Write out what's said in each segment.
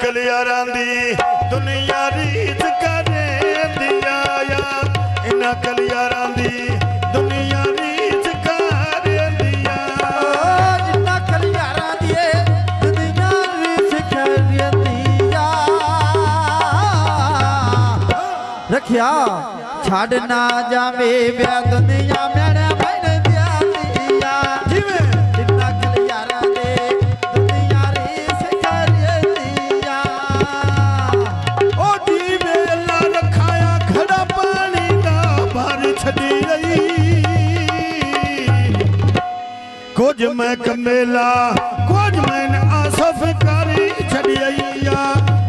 कलियारां दुनिया रीत करे दिया या। इन्ना कलियारां दुनिया रीत करे दिया कलियारा दुनिया रीस कर दिया रखिया, छाड़ ना जावे दुनिया मेरे कमेला कुछ मैं आसफ करी, छड़ी आईया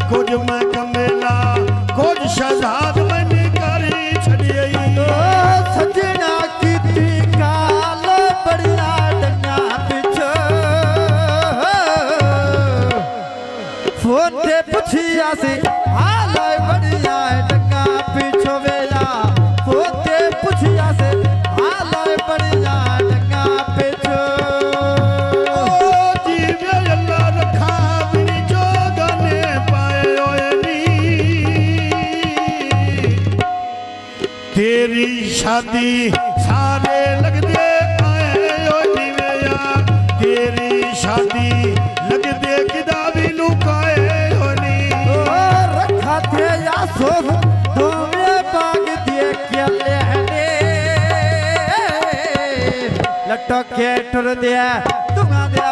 कुछ मैं कमेला कुछ शहजाद मैंने करी, छड़ी आई ओ, सजना की काल बड़िया डंगा पिछो फ़ोन पुछिया से हाल शादी सारे लगदे आए ओ जीवे तेरी शादी लगदे किदा भी लुकाए हो नी। ओ, रखा थे या सोफ दोमे बाग के ठुर दिया तुमा दिया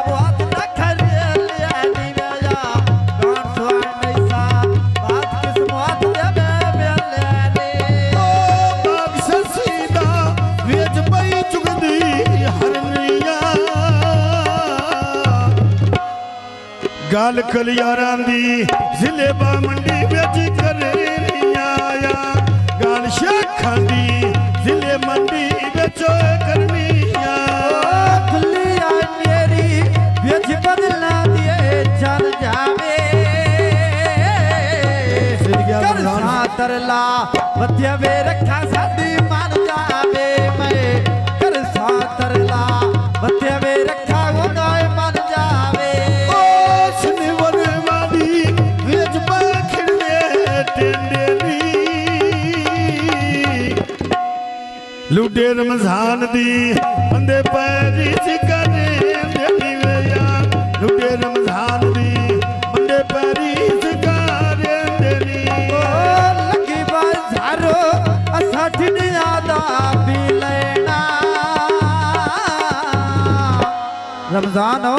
ਗੱਲ ਕਲਿਆਰਾਂ ਦੀ ਜ਼ਿਲ੍ਹੇ ਬਾ ਮੰਡੀ ਵਿੱਚ ਕਰੇ ਨਹੀਂ ਆਇਆ ਗੱਲ ਸ਼ੇਖਾਂ ਦੀ ਜ਼ਿਲ੍ਹੇ ਮੰਡੀ ਵਿੱਚ ਕਰਨੀ ਆ ਕਲਿਆ ਮੇਰੀ ਵਿੱਚ ਬਦਲਾ ਦੀਏ ਚੱਲ ਜਾਵੇ ਸਿਰ ਗਿਆ ਮਰਦਾਨ ਤਰਲਾ ਵਧਿਆ ਵੇ ਰੱਖ ਲੁੱਡੇ ਰਮਜ਼ਾਨ ਦੀ ਬੰਦੇ ਪੈਰੀ ਸਿਕਰੇ ਦੇਵੀ ਵਿਆ ਲੁੱਡੇ ਰਮਜ਼ਾਨ ਦੀ ਬੰਦੇ ਪੈਰੀ ਸਿਕਰੇ ਦੇਵੀ ਓ ਲੱਗੀ ਬਾਜ਼ਾਰੋ ਅਸਾਂ ਠਿੰਡਿਆ ਦਾ ਪੀ ਲੈਣਾ ਰਮਜ਼ਾਨੋ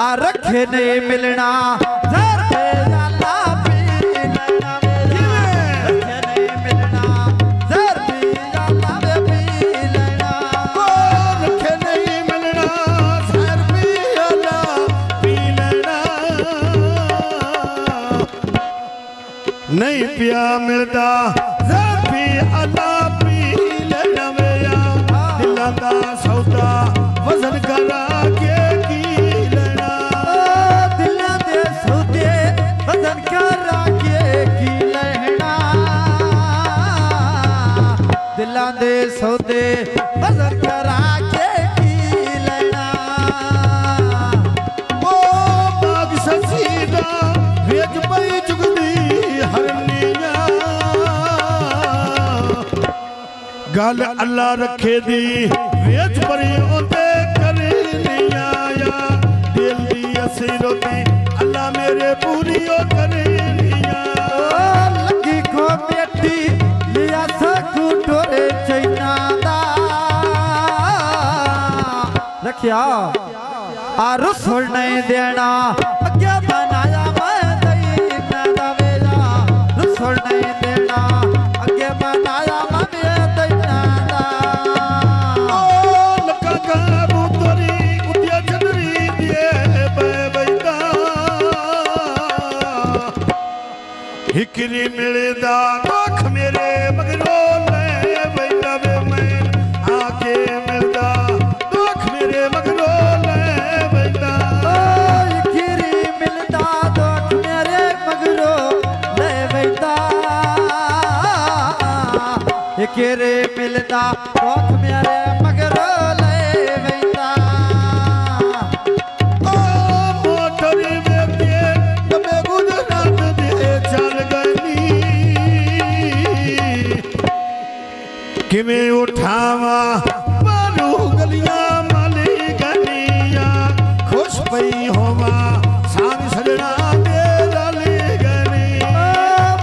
ਆ ਰੱਖੇ ਨਹੀਂ ਮਿਲਣਾ ਪਿਆ ਮਿਲਦਾ ਜ਼ਰਫੀ ਅੱਲਾ ਪੀ ਲੈਣਵਿਆ ਦਿਲਾਂ ਦਾ ਸੌਦਾ ਵਜ਼ਨ ਕਰਾ ਕੇ ਕੀ ਲੈਣਾ ਦਿਲਾਂ ਦੇ ਸੌਦੇ ਵਜ਼ਨ ਕਰਾ ਕੇ ਕੀ ਲੈਣਾ ਦਿਲਾਂ ਦੇ ਸੌਦੇ गल अल्लाह रखे दी। वेच परी ओते करी नहीं दिल दी असीरो दी अल्लाह मेरे पूरी ओ करी नहीं लगी को बेटी लिया सकू टोरे चैना दा। रखिया आ रसोल नहीं देना। अग्या बनाया मैं दई ना वेला। रसोल नहीं ਹਿਕਰੀ ਮਿਲਦਾ ਅੱਖ ਮੇਰੇ ਮਗਰੋਂ ਲੈ ਬੈਠਾ ਆ ਕੇ ਮਿਲਦਾ ਦੁੱਖ ਮੇਰੇ ਮਗਰੋਂ ਲੈ ਬੈਠਾ। ਮਿਲਦਾ ਦੁੱਖ ਮੇਰੇ ਮਗਰੋਂ ਲੈ ਬੈਠਾ। ਮਿਲਦਾ किमें उठावा। मारू गलियाँ, माली गलियाँ, खुश पई होवा। साम सजना दे लाली गली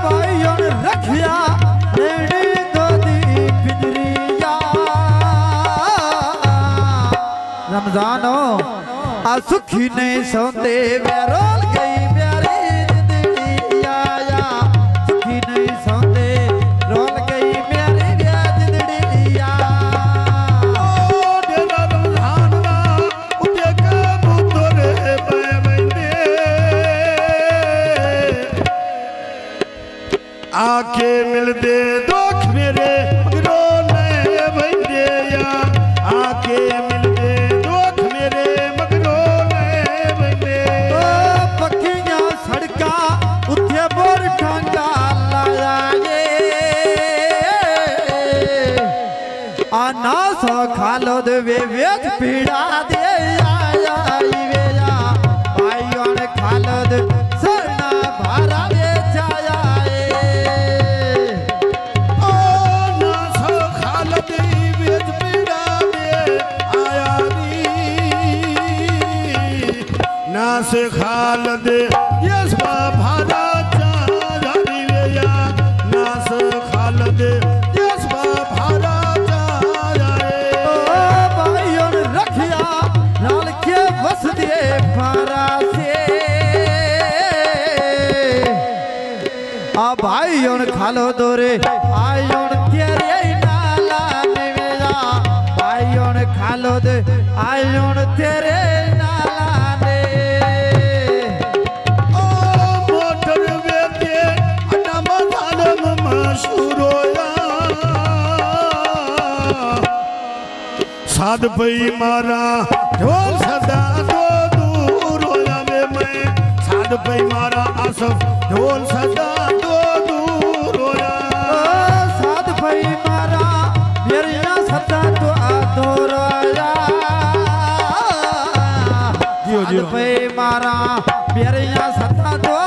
भाइयों ने रखिया बेड़ी दो दी बिजरिया रमजानो आ सुखी नहीं सोते वेरो लाल दे। यस भारा चारी रे या। दे। यस भारा चारे भाइयों दे भारा से। खालो दोरे आयों तेरे नाला भाइयों खालो दे आयों तेरे ना साध भई मारा। ढोल सदा तो दूर हो जावे मैं। साध भई मारा आसफ। ढोल सदा दो दूर हो जावे साध भई मारा। मेरिया सदा तो आदोर जियो जियो। भई मारा। मेरिया सदा तो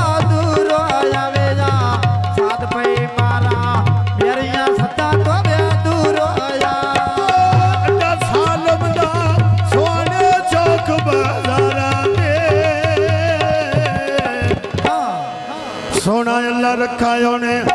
हाँ,